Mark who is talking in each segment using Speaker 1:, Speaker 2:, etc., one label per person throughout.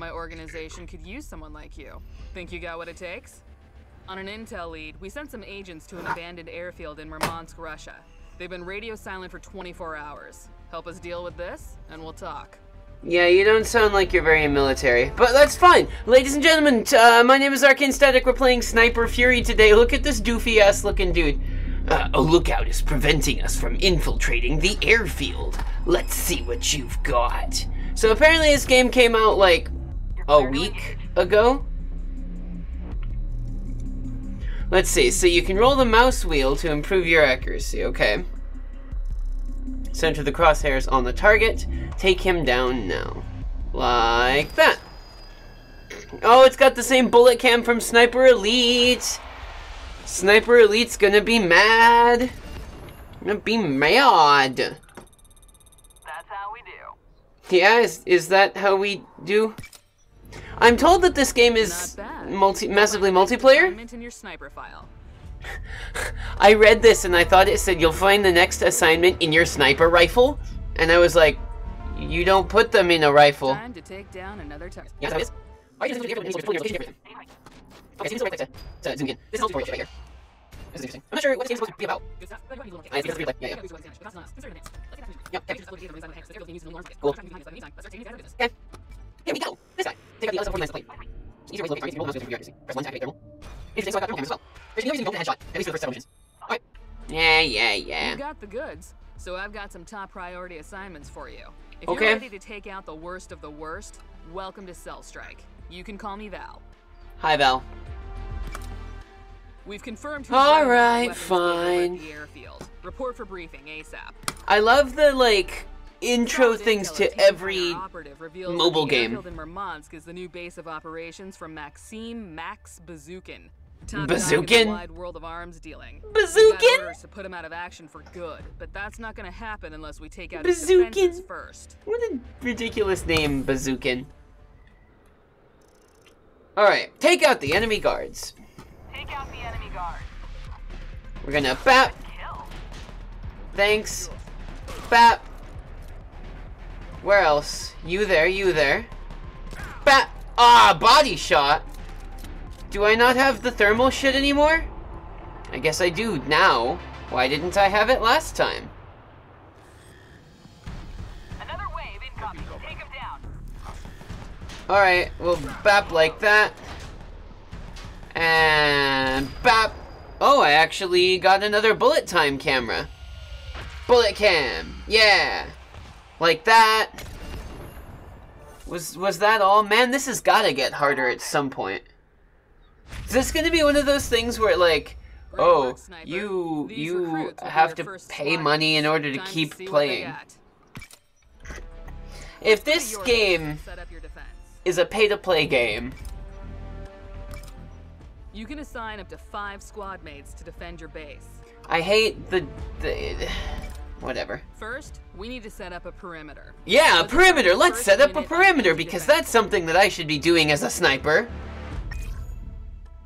Speaker 1: My organization could use someone like you. Think you got what it takes? On an intel lead, we sent some agents to an abandoned airfield in Murmansk, Russia. They've been radio silent for 24 hours. Help us deal with this, and we'll talk.
Speaker 2: Yeah, you don't sound like you're very military, but that's fine. Ladies and gentlemen, uh, my name is Arcane Static. We're playing Sniper Fury today. Look at this doofy ass looking dude. Uh, a lookout is preventing us from infiltrating the airfield. Let's see what you've got. So apparently this game came out like a week ago. Let's see. So you can roll the mouse wheel to improve your accuracy. Okay. Center the crosshairs on the target. Take him down now. Like that. Oh, it's got the same bullet cam from Sniper Elite. Sniper Elite's gonna be mad. Gonna be mad.
Speaker 3: That's how we do.
Speaker 2: Yeah, is, is that how we do? I'm told that this game is multi massively multiplayer.
Speaker 1: Assignment in your sniper file.
Speaker 2: I read this and I thought it said you'll find the next assignment in your sniper rifle, and I was like, you don't put them in a rifle.
Speaker 1: Time to take down another target.
Speaker 2: Yes, it is. Why are you just looking at everything? Okay, see, this is the right place to, to zoom in. This is multiplayer right here. This is interesting. I'm not sure what this game's supposed to be about. I the real. Yeah, yeah. Yep, okay. Cool. Okay. Here we go. This guy. Take out the other 49 plane. Easier way to locate targets. Roll the mouse with your accuracy. Press one to activate thermal. Interesting, so I got thermal cam as well. There's no reason to go for the headshot. At least for the first several missions. Alright. Yeah, yeah, yeah.
Speaker 1: You got the goods, so I've got some top priority assignments for you. If
Speaker 2: Okay.
Speaker 1: you're ready to take out the worst of the worst, welcome to Cell Strike. You can call me Val.
Speaker 2: Hi, Val.
Speaker 1: We've confirmed
Speaker 2: All right, fine.
Speaker 1: the airfield. Report for briefing ASAP.
Speaker 2: I love the, like, intro things to every...
Speaker 1: fire operative revealed that
Speaker 2: mobile game.
Speaker 1: Murmansk is the new base of operations for Maxim Max Bazookin. Top dog in the
Speaker 2: Bazookin?
Speaker 1: wide world of arms dealing.
Speaker 2: Bazookin?
Speaker 1: to put him out of action for good, but that's not going to happen unless we take out his
Speaker 2: Bazookin?
Speaker 1: first.
Speaker 2: What a ridiculous name, Bazookin. Alright, take out the enemy guards.
Speaker 3: Take out the enemy guard.
Speaker 2: We're gonna bap.
Speaker 3: Kill.
Speaker 2: Thanks. Bap. Where else? You there, you there. Bap. Ah, body shot. Do I not have the thermal shit anymore? I guess I do now. Why didn't I have it last time?
Speaker 3: Another wave incoming. Take him down.
Speaker 2: Alright, we'll bap like that. And bap. Oh, I actually got another bullet time camera. Bullet cam. Yeah. Like that. Was was that all? Man, this has got to get harder at some point. Is this going to be one of those things where like oh, you you
Speaker 1: recruits will be
Speaker 2: have to pay money in order to keep
Speaker 1: see what they
Speaker 2: playing. If this game
Speaker 1: set up your defense.
Speaker 2: is a pay to play game,
Speaker 1: You can assign up to five squad mates to defend your base.
Speaker 2: I hate the the whatever.
Speaker 1: First, we need to set up a perimeter.
Speaker 2: Yeah, a perimeter. Let's set up a perimeter because that's something that I should be doing as a sniper.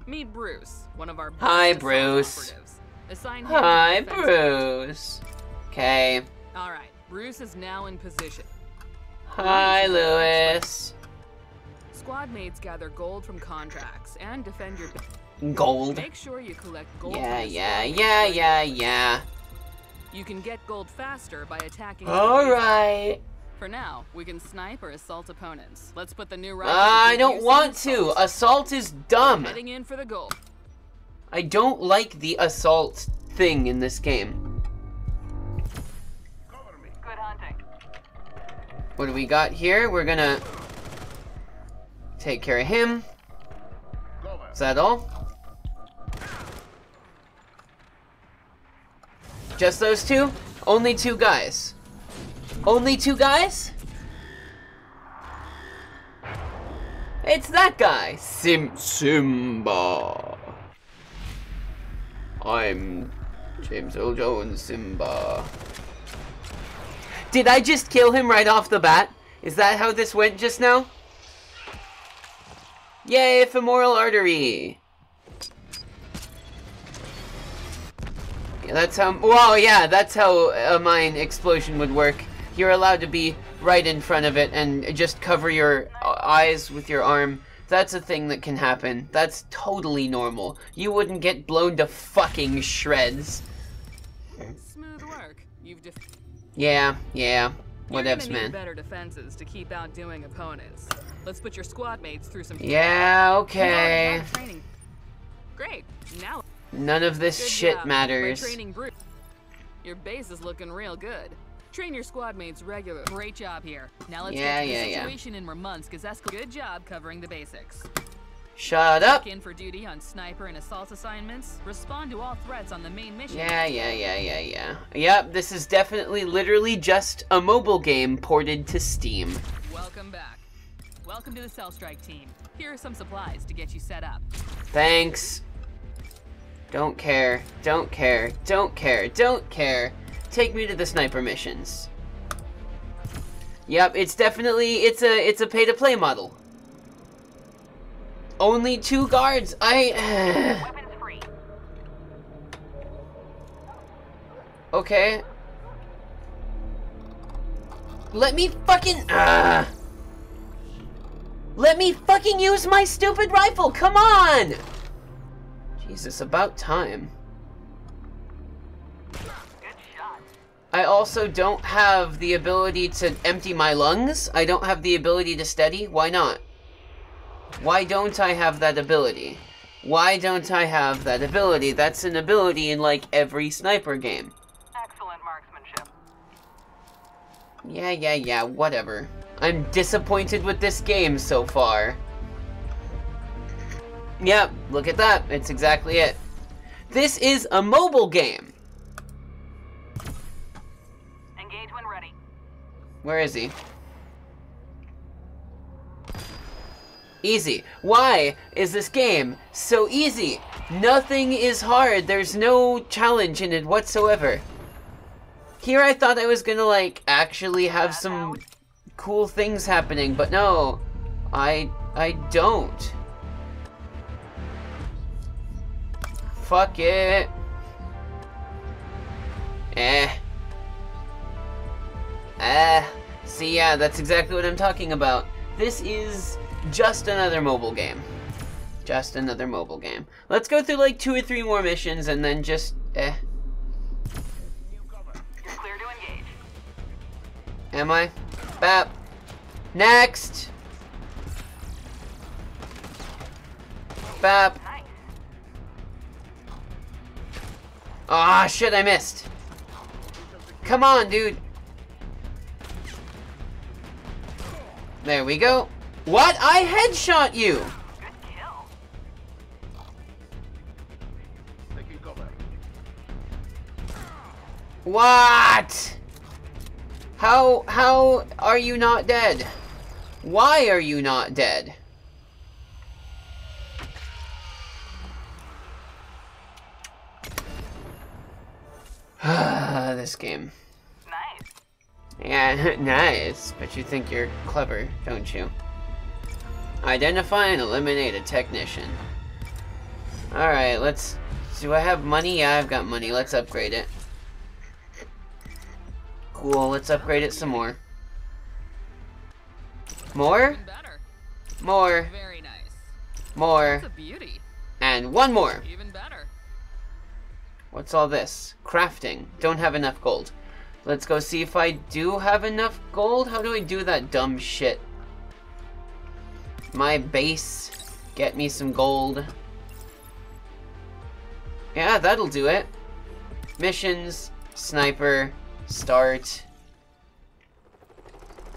Speaker 1: Meet Bruce, one of our
Speaker 2: Hi, Bruce. Hi, Bruce. Okay.
Speaker 1: All right, Bruce is now in position.
Speaker 2: Hi, Lewis.
Speaker 1: Squad mates gather gold from contracts and defend your.
Speaker 2: Gold.
Speaker 1: Make sure you collect gold.
Speaker 2: Yeah, yeah, yeah, yeah, yeah.
Speaker 1: You can get gold faster by attacking. other
Speaker 2: All
Speaker 1: bases.
Speaker 2: right.
Speaker 1: For now, we can snipe or assault opponents. Let's put the new rifle.
Speaker 2: Uh, I don't want to. Assault is dumb.
Speaker 1: Heading in for the gold.
Speaker 2: I don't like the assault thing in this game.
Speaker 3: Good hunting.
Speaker 2: What do we got here? We're gonna take care of him. Is that all? Just those two? Only two guys. Only two guys? It's that guy. Sim Simba. I'm James Earl Jones Simba. Did I just kill him right off the bat? Is that how this went just now? Yay, femoral artery! Yeah, that's how. Well, yeah, that's how a mine explosion would work. You're allowed to be right in front of it and just cover your uh, eyes with your arm. That's a thing that can happen. That's totally normal. You wouldn't get blown to fucking shreds.
Speaker 1: Smooth work. You've def-
Speaker 2: Yeah, yeah.
Speaker 1: Gonna need
Speaker 2: man.
Speaker 1: better defenses to keep outdoing opponents. Let's put your squad mates through some.
Speaker 2: Yeah, okay.
Speaker 1: Training. Great. Now.
Speaker 2: None of this
Speaker 1: Good
Speaker 2: shit
Speaker 1: job.
Speaker 2: matters.
Speaker 1: Training brute. Your base is looking real good. Train your squad mates regularly. Great job here. Now let's
Speaker 2: Yeah,
Speaker 1: get to
Speaker 2: yeah,
Speaker 1: the
Speaker 2: yeah.
Speaker 1: situation in Murmansk as escal- Good job covering the basics.
Speaker 2: Shut up.
Speaker 1: Check in for duty on sniper and assault assignments. Respond to all threats on the main mission.
Speaker 2: Yeah, yeah, yeah, yeah, yeah. Yep, this is definitely literally just a mobile game ported to Steam.
Speaker 1: Welcome back. Welcome to the Cell Strike team. Here are some supplies to get you set up.
Speaker 2: Thanks. Don't care, don't care, don't care, don't care. Take me to the sniper missions. Yep, it's definitely it's a it's a pay to play model. Only two guards. I Okay. Let me fucking ah. Let me fucking use my stupid rifle. Come on. Jesus, about time.
Speaker 3: Good shot.
Speaker 2: I also don't have the ability to empty my lungs. I don't have the ability to steady. Why not? Why don't I have that ability? Why don't I have that ability? That's an ability in like every sniper game.
Speaker 3: Excellent marksmanship.
Speaker 2: Yeah, yeah, yeah, whatever. I'm disappointed with this game so far. Yep, look at that. It's exactly it. This is a mobile game.
Speaker 3: Engage when ready.
Speaker 2: Where is he? Easy. Why is this game so easy? Nothing is hard. There's no challenge in it whatsoever. Here I thought I was gonna like actually have some cool things happening, but no. I I don't. Fuck it. Eh. Ah, see, yeah, that's exactly what I'm talking about. This is just another mobile game. Just another mobile game. Let's go through like two or three more missions and then just, eh.
Speaker 3: You're clear to engage.
Speaker 2: Am I? Bap. Next! Bap. Ah, shit, I missed. Come on, dude. There we go. What? I headshot you! What? How how are you not dead? Why are you not dead? this game.
Speaker 3: Nice.
Speaker 2: Yeah, nice. But you think you're clever, don't you? Identify and eliminate a technician. Alright, let's... Do I have money? Yeah, I've got money. Let's upgrade it. Cool, let's upgrade it some more. More? More.
Speaker 1: Very nice.
Speaker 2: More.
Speaker 1: It's a beauty.
Speaker 2: And one more.
Speaker 1: Even better.
Speaker 2: What's all this? Crafting. Don't have enough gold. Let's go see if I do have enough gold. How do I do that dumb shit? My base. Get me some gold. Yeah, that'll do it. Missions. Sniper. Start.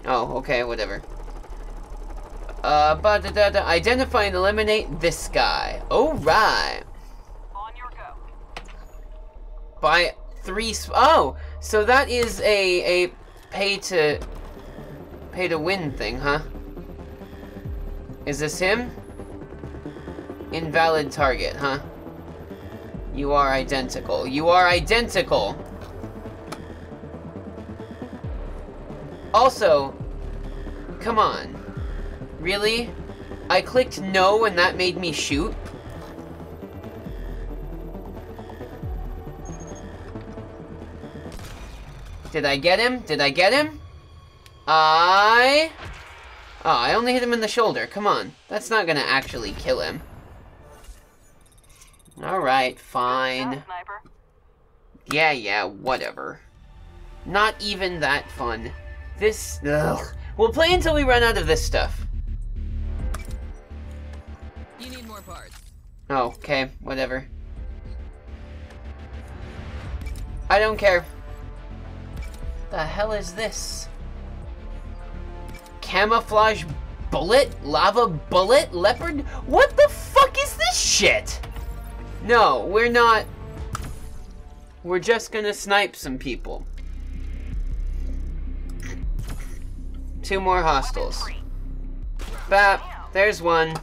Speaker 2: Oh, okay, whatever. Uh, ba da da da. Identify and eliminate this guy. Alright. By three. Oh, so that is a a pay to pay to win thing, huh? Is this him? Invalid target, huh? You are identical. You are identical. Also, come on. Really? I clicked no and that made me shoot? Did I get him? Did I get him? I Oh, I only hit him in the shoulder. Come on. That's not gonna actually kill him. Alright, fine. Yeah, yeah, whatever. Not even that fun. This. Ugh. We'll play until we run out of this stuff.
Speaker 1: You need more parts.
Speaker 2: Oh, okay, whatever. I don't care. The hell is this? Camouflage bullet? Lava bullet? Leopard? What the fuck is this shit? No, we're not. We're just gonna snipe some people. Two more hostiles. Bap, there's one.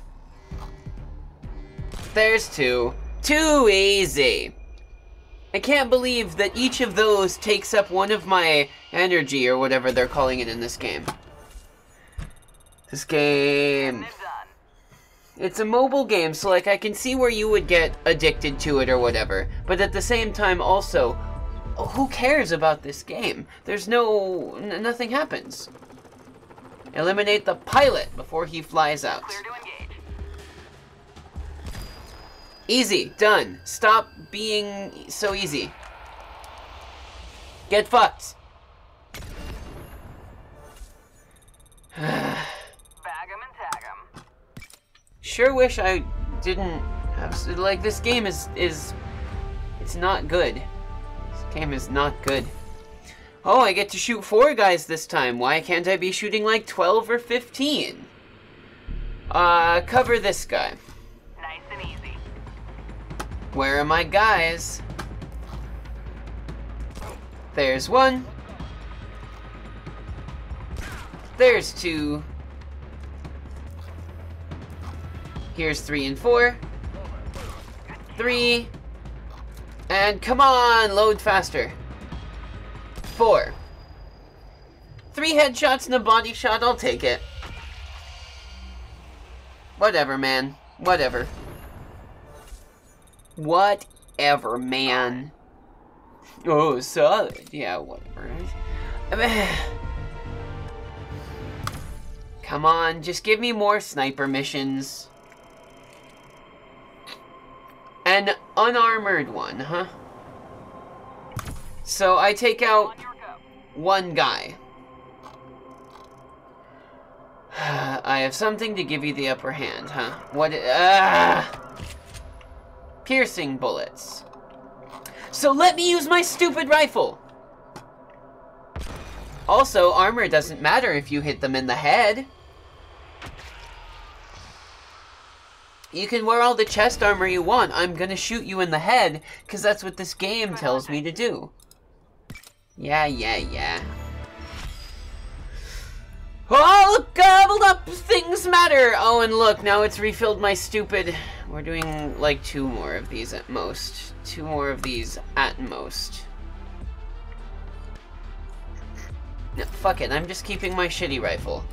Speaker 2: There's two. Too easy. I can't believe that each of those takes up one of my energy or whatever they're calling it in this game. This game.
Speaker 3: It's
Speaker 2: a mobile game, so like I can see where you would get addicted to it or whatever. But at the same time, also, who cares about this game? There's no. Nothing happens. Eliminate the pilot before he flies out. Easy, done. Stop being so easy. Get fucked.
Speaker 3: Bag 'em and tag 'em.
Speaker 2: Sure wish I didn't have like this game is is it's not good. This game is not good. Oh, I get to shoot four guys this time. Why can't I be shooting like 12 or 15? Uh, cover this guy. Where are my guys? There's one. There's two. Here's three and four. Three. And come on, load faster. Four. Three headshots and a body shot, I'll take it. Whatever, man. Whatever. Whatever, man. Oh, solid. Yeah, whatever. Come on, just give me more sniper missions. An unarmored one, huh? So I take out one guy. I have something to give you the upper hand, huh? What? Ah! Piercing bullets. So let me use my stupid rifle. Also, armor doesn't matter if you hit them in the head. You can wear all the chest armor you want. I'm gonna shoot you in the head, because that's what this game tells me to do. Yeah, yeah, yeah. Oh, gobbled up things matter! Oh, and look, now it's refilled my stupid... We're doing, like, two more of these at most. Two more of these at most. No, fuck it, I'm just keeping my shitty rifle.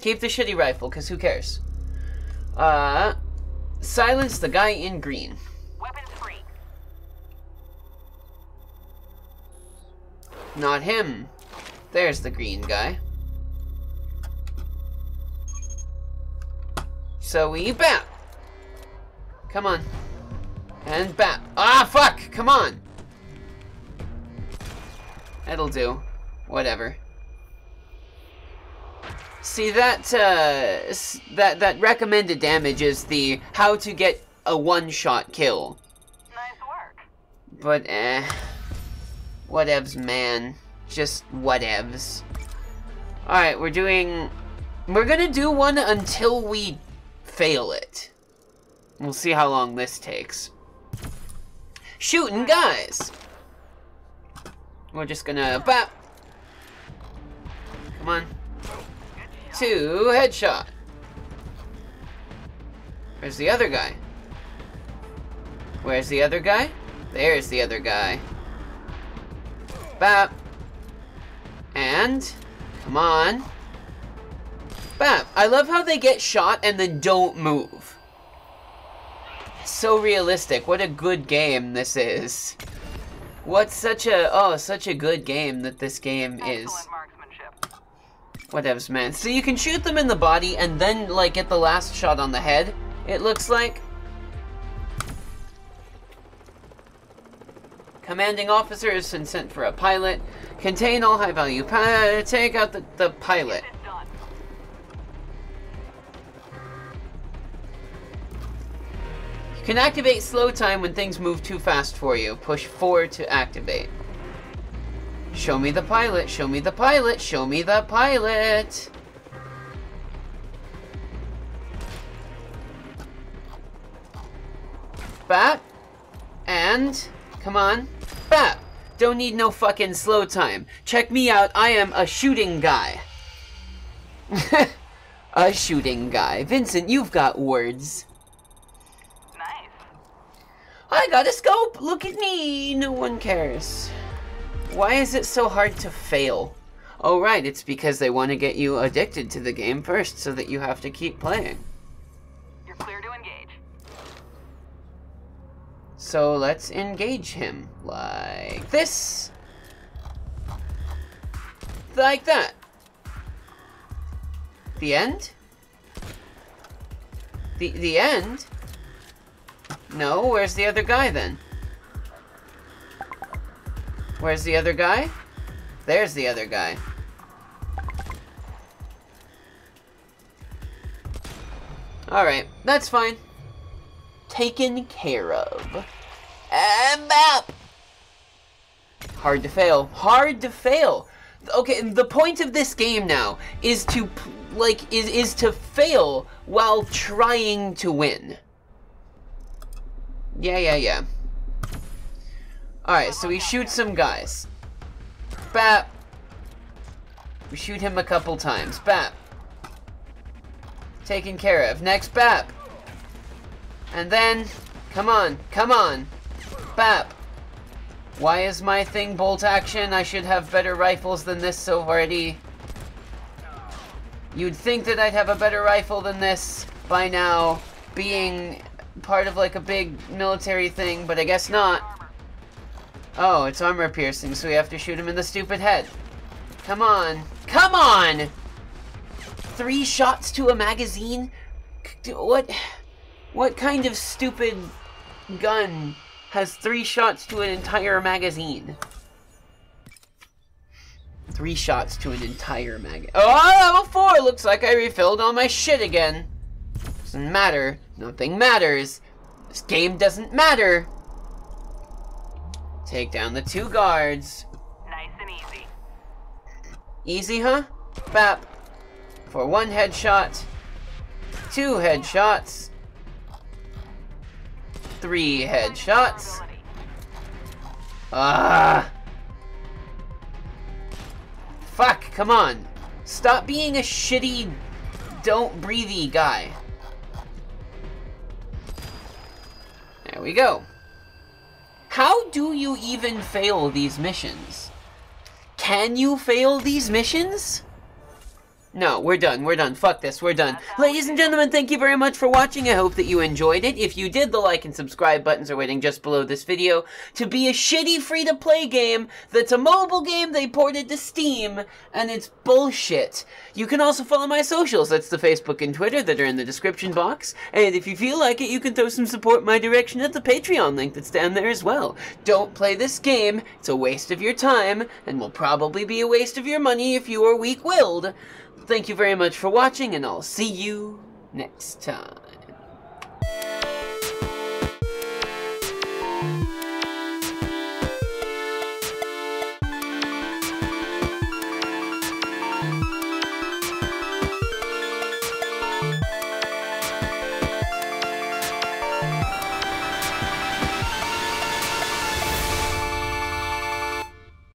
Speaker 2: Keep the shitty rifle, because who cares? Uh, silence the guy in green.
Speaker 3: Weapons free.
Speaker 2: Not him. There's the green guy. So we bap. Come on. And bap. Ah, fuck! Come on! That'll do. Whatever. See that uh, that that recommended damage is the how to get a one-shot kill.
Speaker 3: Nice work.
Speaker 2: But eh, whatevs, man. Just whatevs. All right, we're doing. We're gonna do one until we fail it. We'll see how long this takes. Shooting guys. We're just gonna bap. Come on. Two headshot. Where's the other guy? Where's the other guy? There's the other guy. Bap. And, come on. Bam! I love how they get shot and then don't move. So realistic. What a good game this is. What such a, oh, such a good game that this game is.
Speaker 3: Excellent marksmanship.
Speaker 2: Whatevs, man. So you can shoot them in the body and then, like, get the last shot on the head, it looks like. Commanding officer is been sent for a pilot. Contain all high-value pi- Take out the, the pilot. You can activate slow time when things move too fast for you. Push 4 to activate. Show me the pilot, show me the pilot, show me the pilot. Bat. And, come on, bat. Don't need no fucking slow time. Check me out, I am a shooting guy. a shooting guy. Vincent, you've got words.
Speaker 3: Nice.
Speaker 2: I got a scope! Look at me! No one cares. Why is it so hard to fail? Oh, right, it's because they want to get you addicted to the game first so that you have to keep playing. So let's engage him. Like this. Like that. The end? The, the end? No, where's the other guy then? Where's the other guy? There's the other guy. Alright, that's fine. Taken care of. And map! Hard to fail. Hard to fail. Okay, the point of this game now is to like is is to fail while trying to win. Yeah, yeah, yeah. Alright, so we shoot some guys. Bap. We shoot him a couple times. Bap. Taken care of. Next Bap. And then, come on, come on. Bap. Why is my thing bolt action? I should have better rifles than this already. You'd think that I'd have a better rifle than this by now, being part of like a big military thing, but I guess not. Oh, it's armor piercing, so we have to shoot him in the stupid head. Come on. Come on! Three shots to a magazine? What? What kind of stupid gun has three shots to an entire magazine? Three shots to an entire mag. Oh, level four! Looks like I refilled all my shit again. Doesn't matter. Nothing matters. This game doesn't matter. Take down the two guards.
Speaker 3: Nice and easy.
Speaker 2: Easy, huh? Bap. For one headshot. Two headshots. Three headshots. Ah. Fuck, come on. Stop being a shitty, don't breathy guy. There we go. How do you even fail these missions? Can you fail these missions? No, we're done. We're done. Fuck this. We're done. Ladies and gentlemen, thank you very much for watching. I hope that you enjoyed it. If you did, the like and subscribe buttons are waiting just below this video. To be a shitty free-to-play game that's a mobile game they ported to Steam, and it's bullshit. You can also follow my socials. That's the Facebook and Twitter that are in the description box. And if you feel like it, you can throw some support my direction at the Patreon link that's down there as well. Don't play this game. It's a waste of your time, and will probably be a waste of your money if you are weak-willed. Thank you very much for watching, and I'll see you next time.